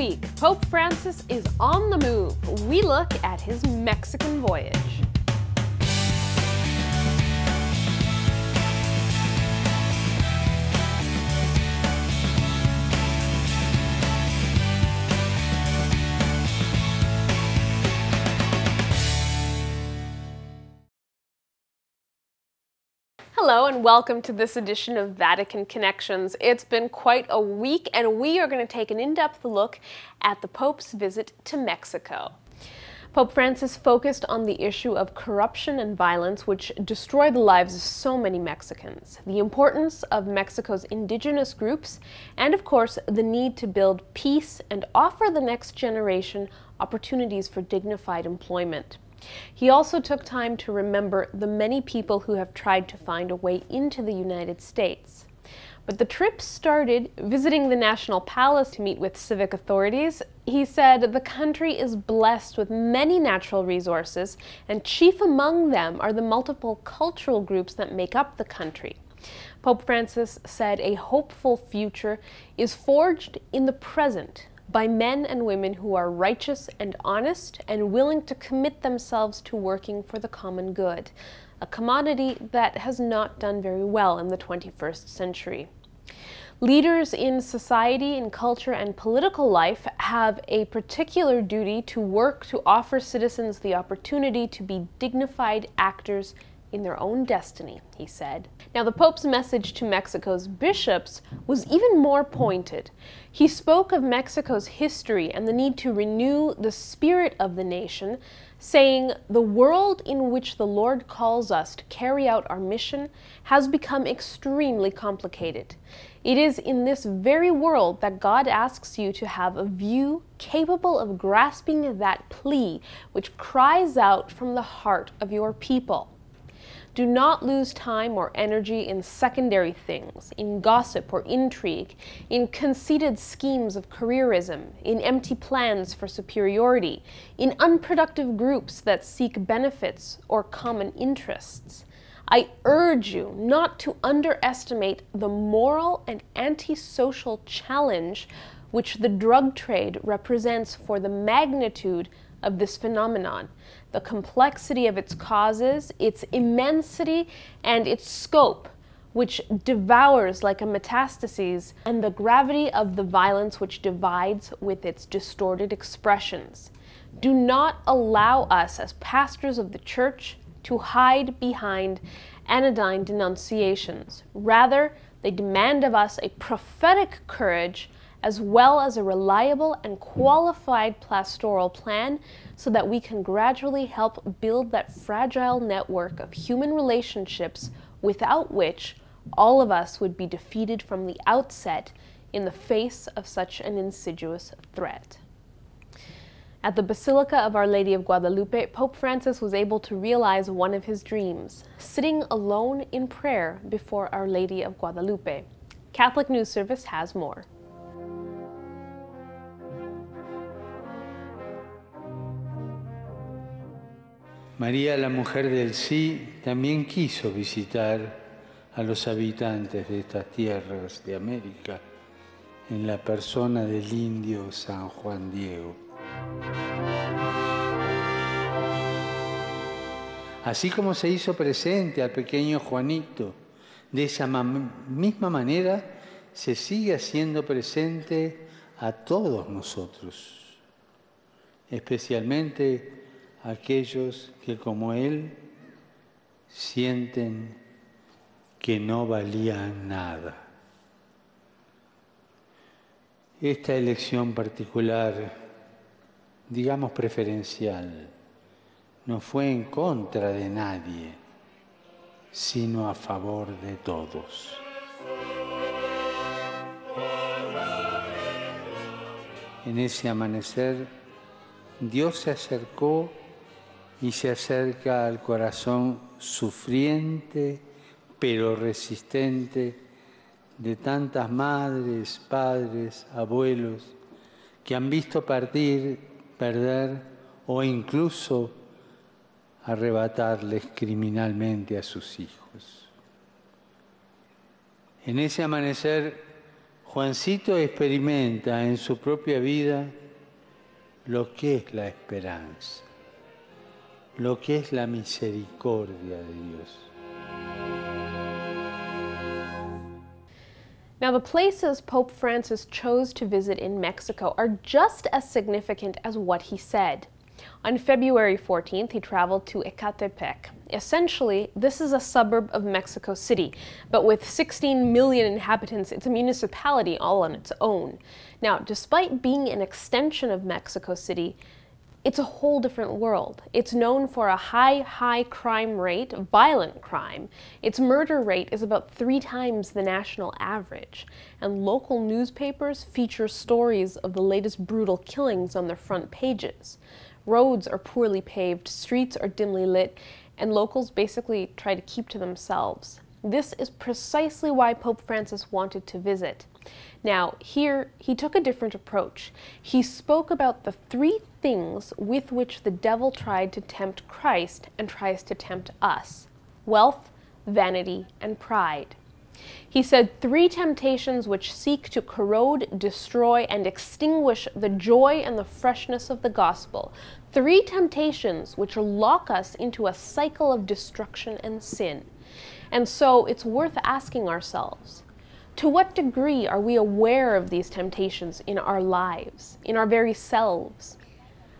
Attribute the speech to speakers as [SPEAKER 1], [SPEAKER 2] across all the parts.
[SPEAKER 1] Week, Pope Francis is on the move. We look at his Mexican voyage. Hello and welcome to this edition of Vatican Connections. It's been quite a week, and we are going to take an in depth look at the Pope's visit to Mexico. Pope Francis focused on the issue of corruption and violence, which destroy the lives of so many Mexicans, the importance of Mexico's indigenous groups, and of course, the need to build peace and offer the next generation opportunities for dignified employment. He also took time to remember the many people who have tried to find a way into the United States. But the trip started visiting the National Palace to meet with civic authorities. He said the country is blessed with many natural resources, and chief among them are the multiple cultural groups that make up the country. Pope Francis said a hopeful future is forged in the present by men and women who are righteous and honest and willing to commit themselves to working for the common good, a commodity that has not done very well in the 21st century. Leaders in society, in culture, and political life have a particular duty to work to offer citizens the opportunity to be dignified actors in their own destiny, he said. Now, the Pope's message to Mexico's bishops was even more pointed. He spoke of Mexico's history and the need to renew the spirit of the nation, saying, The world in which the Lord calls us to carry out our mission has become extremely complicated. It is in this very world that God asks you to have a view capable of grasping that plea which cries out from the heart of your people. Do not lose time or energy in secondary things, in gossip or intrigue, in conceited schemes of careerism, in empty plans for superiority, in unproductive groups that seek benefits or common interests. I urge you not to underestimate the moral and antisocial challenge which the drug trade represents for the magnitude of this phenomenon, the complexity of its causes, its immensity, and its scope, which devours like a metastasis, and the gravity of the violence which divides with its distorted expressions. Do not allow us, as pastors of the church, to hide behind anodyne denunciations. Rather, they demand of us a prophetic courage as well as a reliable and qualified pastoral plan so that we can gradually help build that fragile network of human relationships without which all of us would be defeated from the outset in the face of such an insidious threat. At the Basilica of Our Lady of Guadalupe, Pope Francis was able to realize one of his dreams, sitting alone in prayer before Our Lady of Guadalupe. Catholic News Service has more.
[SPEAKER 2] María, la mujer del sí, también quiso visitar a los habitantes de estas tierras de América en la persona del indio San Juan Diego. Así como se hizo presente al pequeño Juanito, de esa misma manera se sigue haciendo presente a todos nosotros, especialmente aquellos que como Él sienten que no valían nada. Esta elección particular, digamos preferencial, no fue en contra de nadie, sino a favor de todos. En ese amanecer, Dios se acercó y se acerca al corazón sufriente pero resistente de tantas madres, padres, abuelos que han visto partir, perder o incluso arrebatarles criminalmente a sus hijos. En ese amanecer, Juancito experimenta en su propia vida lo que es la esperanza, lo que es la misericordia de Dios.
[SPEAKER 1] Now, the places Pope Francis chose to visit in Mexico are just as significant as what he said. On February 14th, he traveled to Ecatepec. Essentially, this is a suburb of Mexico City, but with 16 million inhabitants, it's a municipality all on its own. Now, despite being an extension of Mexico City, it's a whole different world. It's known for a high, high crime rate, violent crime. Its murder rate is about three times the national average. And local newspapers feature stories of the latest brutal killings on their front pages. Roads are poorly paved, streets are dimly lit, and locals basically try to keep to themselves. This is precisely why Pope Francis wanted to visit. Now, here he took a different approach. He spoke about the three things with which the devil tried to tempt Christ and tries to tempt us wealth, vanity, and pride. He said three temptations which seek to corrode, destroy, and extinguish the joy and the freshness of the gospel. Three temptations which lock us into a cycle of destruction and sin. And so it's worth asking ourselves to what degree are we aware of these temptations in our lives, in our very selves?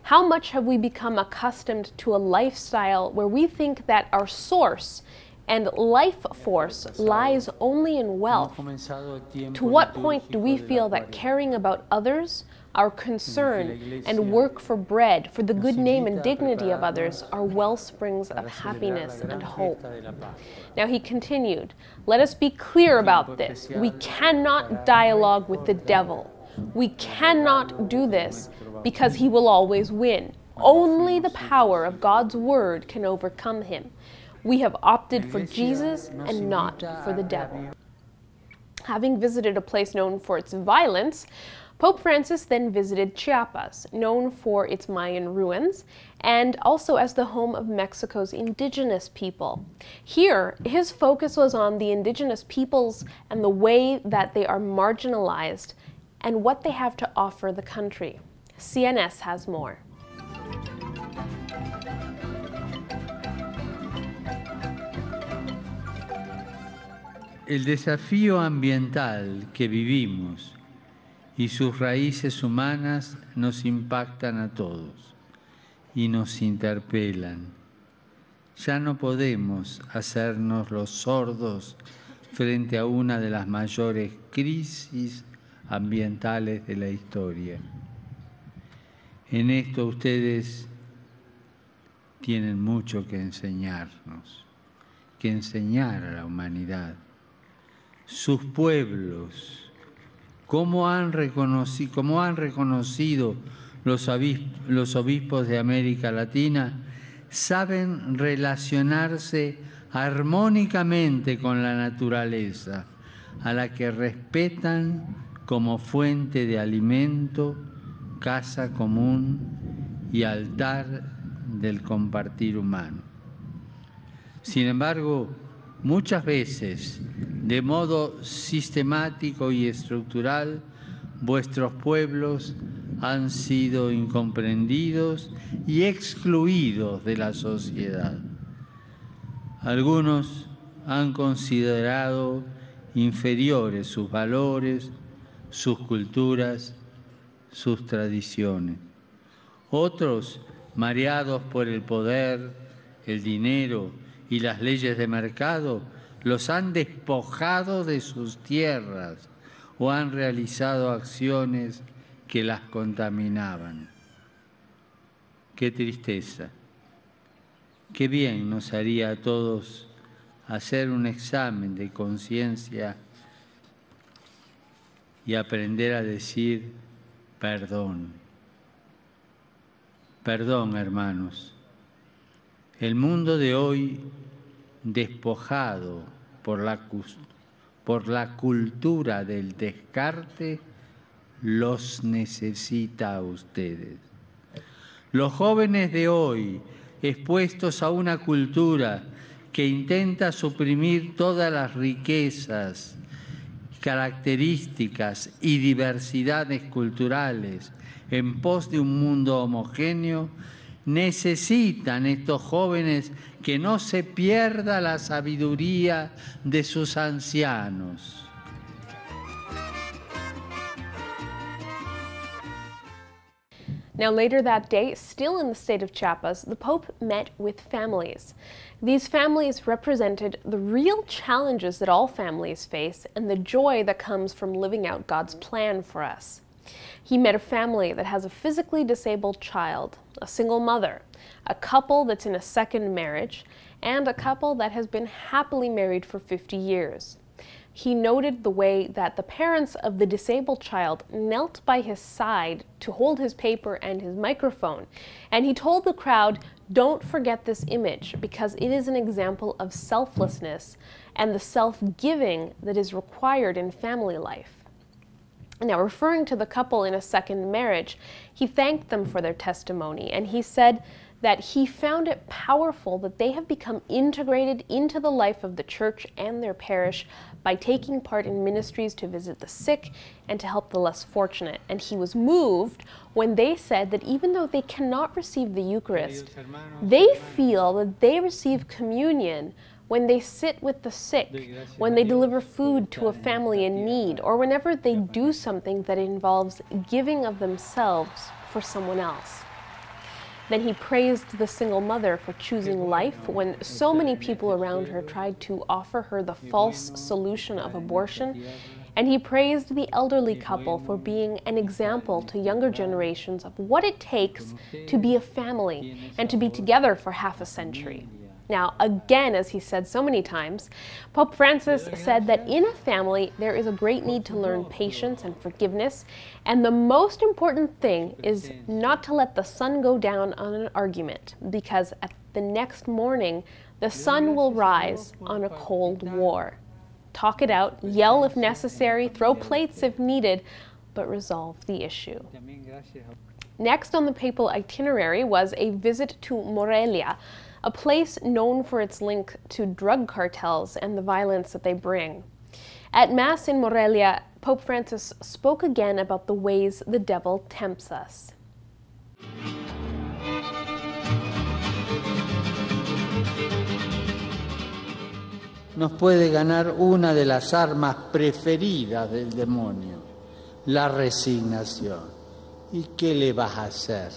[SPEAKER 1] How much have we become accustomed to a lifestyle where we think that our source and life force lies only in wealth? To what point do we feel that caring about others our concern and work for bread, for the good name and dignity of others, are well springs of happiness and hope. Now he continued, Let us be clear about this. We cannot dialogue with the devil. We cannot do this because he will always win. Only the power of God's word can overcome him. We have opted for Jesus and not for the devil. Having visited a place known for its violence, Pope Francis then visited Chiapas, known for its Mayan ruins, and also as the home of Mexico's indigenous people. Here, his focus was on the indigenous peoples and the way that they are marginalized and what they have to offer the country. CNS has more.
[SPEAKER 2] El desafío ambiental que vivimos y sus raíces humanas nos impactan a todos y nos interpelan. Ya no podemos hacernos los sordos frente a una de las mayores crisis ambientales de la historia. En esto ustedes tienen mucho que enseñarnos, que enseñar a la humanidad. Sus pueblos, cómo han reconocido, han reconocido los, obispos de América Latina, saben relacionarse armónicamente con la naturaleza, a la que respetan como fuente de alimento, casa común y altar del compartir humano. Sin embargo, muchas veces de modo sistemático y estructural, vuestros pueblos han sido incomprendidos y excluidos de la sociedad. Algunos han considerado inferiores sus valores, sus culturas, sus tradiciones. Otros, mareados por el poder, el dinero y las leyes de mercado, los han despojado de sus tierras o han realizado acciones que las contaminaban. Qué tristeza. Qué bien nos haría a todos hacer un examen de conciencia y aprender a decir perdón. Perdón, hermanos. El mundo de hoy despojado por la, por la cultura del descarte, los necesita a ustedes. Los jóvenes de hoy, expuestos a una cultura que intenta suprimir todas las riquezas características y diversidades culturales en pos de un mundo homogéneo, necesitan estos jóvenes que no se pierda la sabiduría de sus ancianos.
[SPEAKER 1] Now, later that day, still in the state of Chiapas, the Pope met with families. These families represented the real challenges that all families face and the joy that comes from living out God's plan for us. He met a family that has a physically disabled child, a single mother, a couple that's in a second marriage, and a couple that has been happily married for 50 years he noted the way that the parents of the disabled child knelt by his side to hold his paper and his microphone. And he told the crowd, Don't forget this image because it is an example of selflessness and the self giving that is required in family life. Now, referring to the couple in a second marriage, he thanked them for their testimony and he said, that he found it powerful that they have become integrated into the life of the church and their parish by taking part in ministries to visit the sick and to help the less fortunate. And he was moved when they said that even though they cannot receive the Eucharist, they feel that they receive communion when they sit with the sick, when they deliver food to a family in need, or whenever they do something that involves giving of themselves for someone else. Then he praised the single mother for choosing life when so many people around her tried to offer her the false solution of abortion. And he praised the elderly couple for being an example to younger generations of what it takes to be a family and to be together for half a century. Now, again, as he said so many times, Pope Francis said that in a family there is a great need to learn patience and forgiveness, and the most important thing is not to let the sun go down on an argument, because at the next morning the sun will rise on a cold war. Talk it out, yell if necessary, throw plates if needed, but resolve the issue. Next on the papal itinerary was a visit to Morelia, a place known for its link to drug cartels and the violence that they bring. At Mass in Morelia, Pope Francis spoke again about the ways the devil tempts us.
[SPEAKER 2] Nos puede ganar una de las armas preferidas del demonio, la resignación. ¿Y qué le vas a hacer?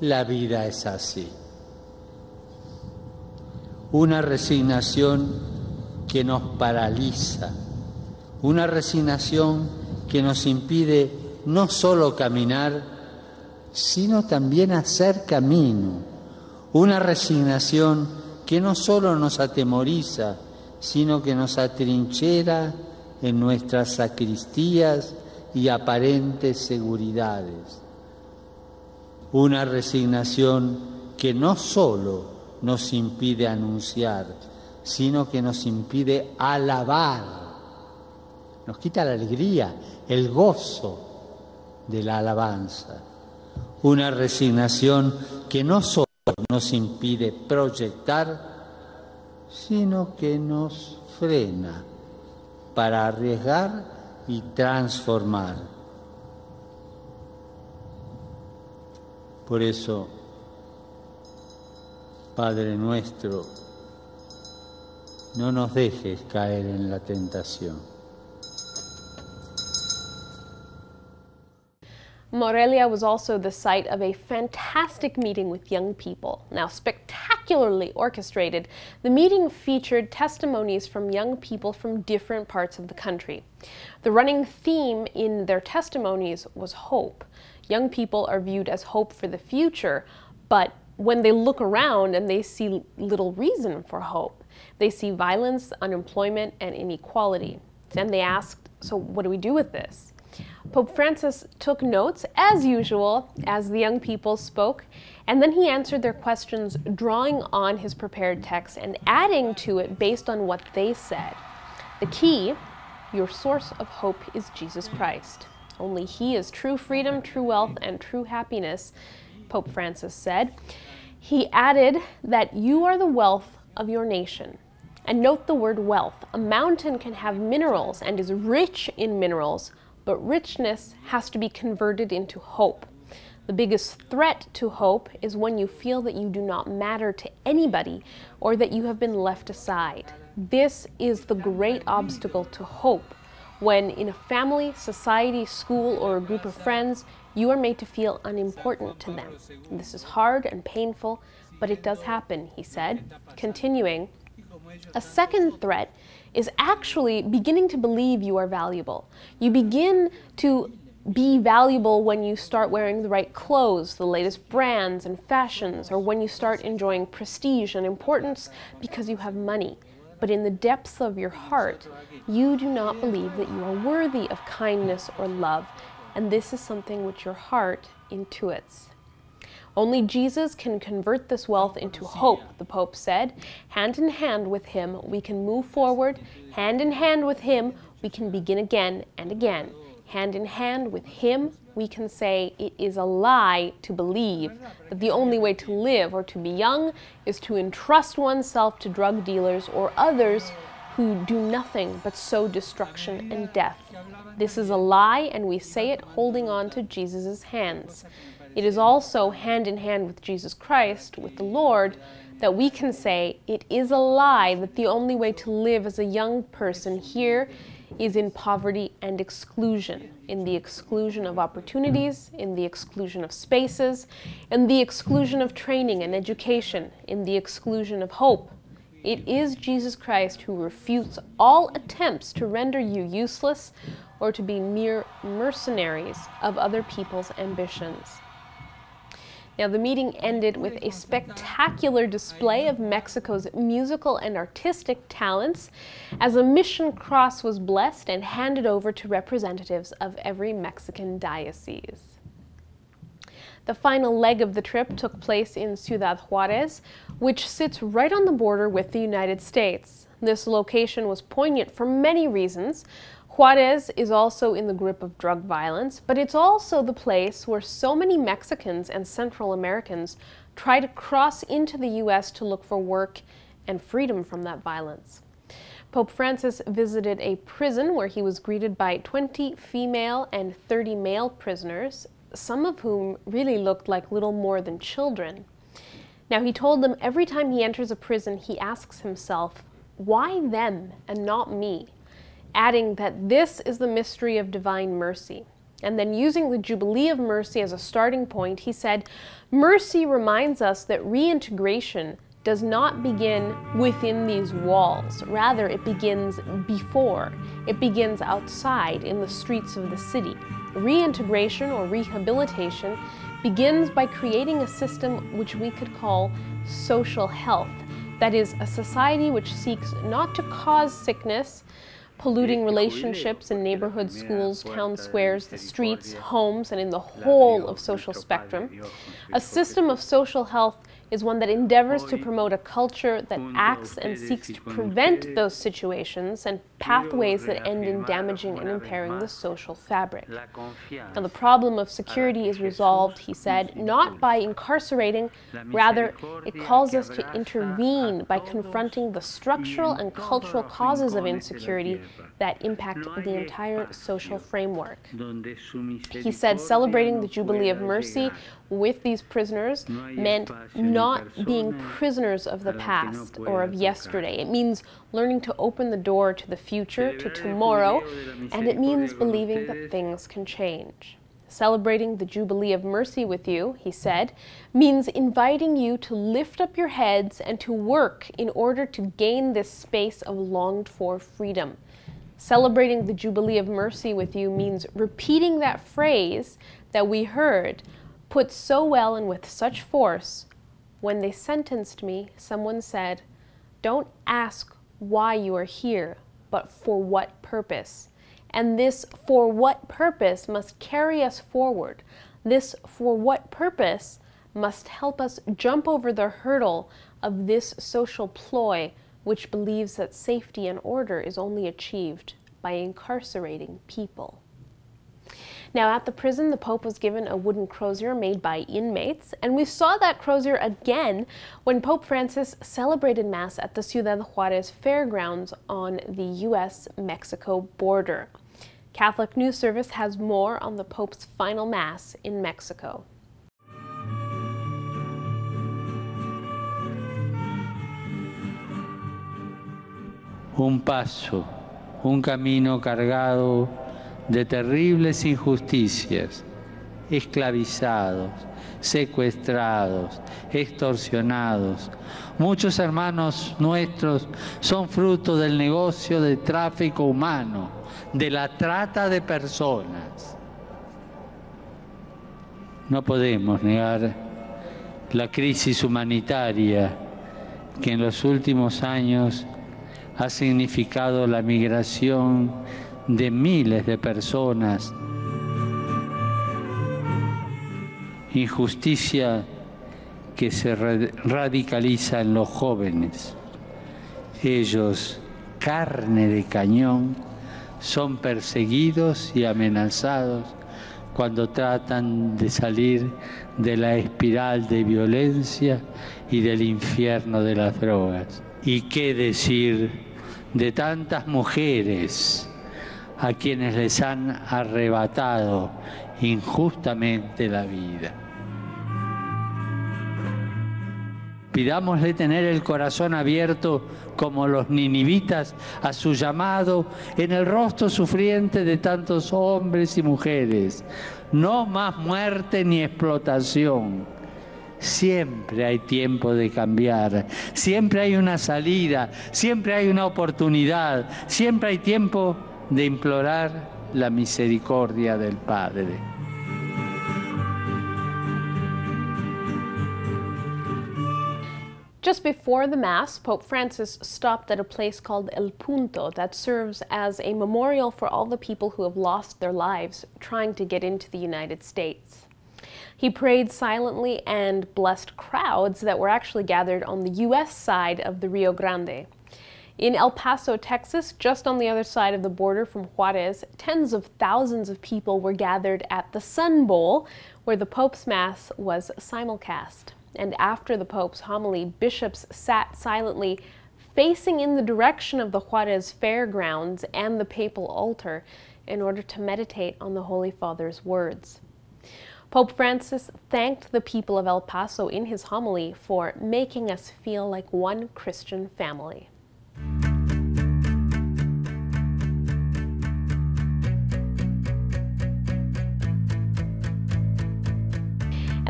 [SPEAKER 2] La vida es así una resignación que nos paraliza, una resignación que nos impide no solo caminar, sino también hacer camino, una resignación que no solo nos atemoriza, sino que nos atrinchera en nuestras sacristías y aparentes seguridades. Una resignación que no solo nos impide anunciar, sino que nos impide alabar. Nos quita la alegría, el gozo de la alabanza. Una resignación que no solo nos impide proyectar, sino que nos frena para arriesgar y transformar. Por eso, Padre nuestro, no nos dejes caer en la tentación.
[SPEAKER 1] Morelia was also the site of a fantastic meeting with young people. Now, spectacularly orchestrated, the meeting featured testimonies from young people from different parts of the country. The running theme in their testimonies was hope. Young people are viewed as hope for the future, but when they look around and they see little reason for hope, they see violence, unemployment, and inequality. Then they asked, so what do we do with this? Pope Francis took notes, as usual, as the young people spoke, and then he answered their questions, drawing on his prepared text and adding to it based on what they said. The key your source of hope is Jesus Christ. Only He is true freedom, true wealth, and true happiness, Pope Francis said. He added that you are the wealth of your nation. And note the word wealth. A mountain can have minerals and is rich in minerals, but richness has to be converted into hope. The biggest threat to hope is when you feel that you do not matter to anybody or that you have been left aside. This is the great obstacle to hope when, in a family, society, school, or a group of friends, you are made to feel unimportant to them. This is hard and painful, but it does happen, he said. Continuing, a second threat is actually beginning to believe you are valuable. You begin to be valuable when you start wearing the right clothes, the latest brands and fashions, or when you start enjoying prestige and importance because you have money. But in the depths of your heart, you do not believe that you are worthy of kindness or love, and this is something which your heart intuits. Only Jesus can convert this wealth into hope, the Pope said. Hand in hand with Him, we can move forward. Hand in hand with Him, we can begin again and again. Hand in hand with Him, we can say it is a lie to believe that the only way to live or to be young is to entrust oneself to drug dealers or others who do nothing but sow destruction and death. This is a lie, and we say it holding on to Jesus' hands. It is also hand in hand with Jesus Christ, with the Lord, that we can say it is a lie that the only way to live as a young person here is in poverty and exclusion, in the exclusion of opportunities, in the exclusion of spaces, in the exclusion of training and education, in the exclusion of hope. It is Jesus Christ who refutes all attempts to render you useless or to be mere mercenaries of other people's ambitions. Now, the meeting ended with a spectacular display of Mexico's musical and artistic talents as a mission cross was blessed and handed over to representatives of every Mexican diocese. The final leg of the trip took place in Ciudad Juarez, which sits right on the border with the United States. This location was poignant for many reasons, Juarez is also in the grip of drug violence, but it's also the place where so many Mexicans and Central Americans try to cross into the U.S. to look for work and freedom from that violence. Pope Francis visited a prison where he was greeted by 20 female and 30 male prisoners, some of whom really looked like little more than children. Now, he told them every time he enters a prison, he asks himself, why them and not me? Adding that this is the mystery of divine mercy. And then using the Jubilee of Mercy as a starting point, he said, Mercy reminds us that reintegration does not begin within these walls. Rather, it begins before. It begins outside in the streets of the city. Reintegration or rehabilitation begins by creating a system which we could call social health. That is, a society which seeks not to cause sickness, polluting relationships in neighborhoods, schools, town squares, the streets, homes, and in the whole of social spectrum. A system of social health is one that endeavors to promote a culture that acts and seeks to prevent those situations and pathways that end in damaging and impairing the social fabric. Now, the problem of security is resolved, he said, not by incarcerating, rather, it calls us to intervene by confronting the structural and cultural causes of insecurity that impact the entire social framework. He said celebrating the Jubilee of Mercy with these prisoners meant not being prisoners of the past or of yesterday. It means learning to open the door to the future, to tomorrow, and it means believing that things can change. Celebrating the Jubilee of Mercy with you, he said, means inviting you to lift up your heads and to work in order to gain this space of longed for freedom. Celebrating the Jubilee of Mercy with you means repeating that phrase that we heard put so well and with such force. When they sentenced me, someone said, Don't ask why you are here, but for what purpose. And this for what purpose must carry us forward. This for what purpose must help us jump over the hurdle of this social ploy which believes that safety and order is only achieved by incarcerating people. Now, at the prison, the Pope was given a wooden crozier made by inmates, and we saw that crozier again when Pope Francis celebrated Mass at the Ciudad Juarez Fairgrounds on the U.S. Mexico border. Catholic News Service has more on the Pope's final Mass in Mexico.
[SPEAKER 2] Un paso, un camino cargado de terribles injusticias, esclavizados, secuestrados, extorsionados. Muchos hermanos nuestros son fruto del negocio de tráfico humano, de la trata de personas. No podemos negar la crisis humanitaria que en los últimos años ha significado la migración de miles de personas. Injusticia que se radicaliza en los jóvenes. Ellos, carne de cañón, son perseguidos y amenazados cuando tratan de salir de la espiral de violencia y del infierno de las drogas. ¿Y qué decir de tantas mujeres a quienes les han arrebatado injustamente la vida? Pidámosle tener el corazón abierto como los ninivitas a su llamado en el rostro sufriente de tantos hombres y mujeres. No más muerte ni explotación. Siempre hay tiempo de cambiar, siempre hay una salida, siempre hay una oportunidad, siempre hay tiempo de implorar la misericordia del Padre.
[SPEAKER 1] Just before the Mass, Pope Francis stopped at a place called El Punto that serves as a memorial for all the people who have lost their lives trying to get into the United States. He prayed silently and blessed crowds that were actually gathered on the U.S. side of the Rio Grande. In El Paso, Texas, just on the other side of the border from Juarez, tens of thousands of people were gathered at the Sun Bowl, where the Pope's Mass was simulcast and after the Pope's homily, bishops sat silently facing in the direction of the Juarez fairgrounds and the papal altar in order to meditate on the Holy Father's words. Pope Francis thanked the people of El Paso in his homily for making us feel like one Christian family.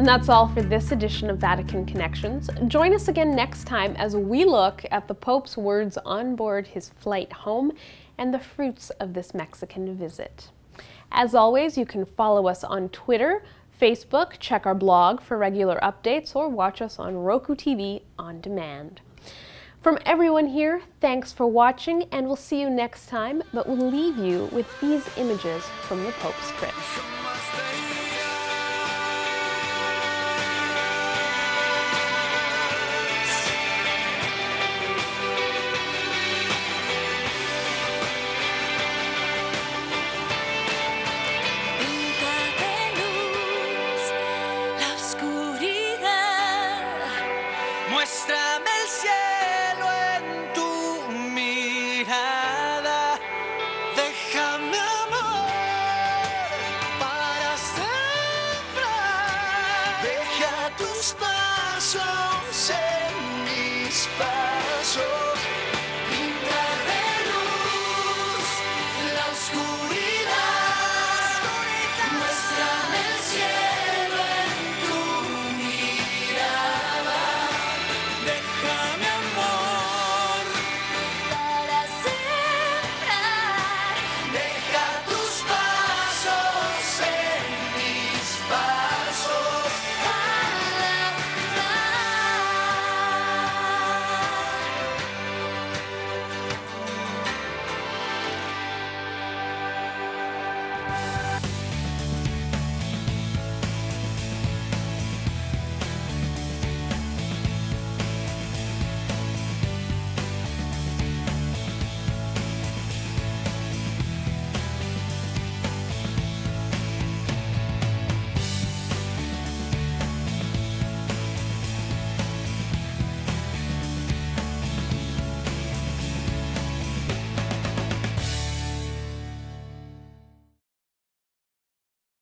[SPEAKER 1] And that's all for this edition of Vatican Connections. Join us again next time as we look at the Pope's words on board his flight home and the fruits of this Mexican visit. As always, you can follow us on Twitter, Facebook, check our blog for regular updates, or watch us on Roku TV on demand. From everyone here, thanks for watching, and we'll see you next time, but we'll leave you with these images from the Pope's trip.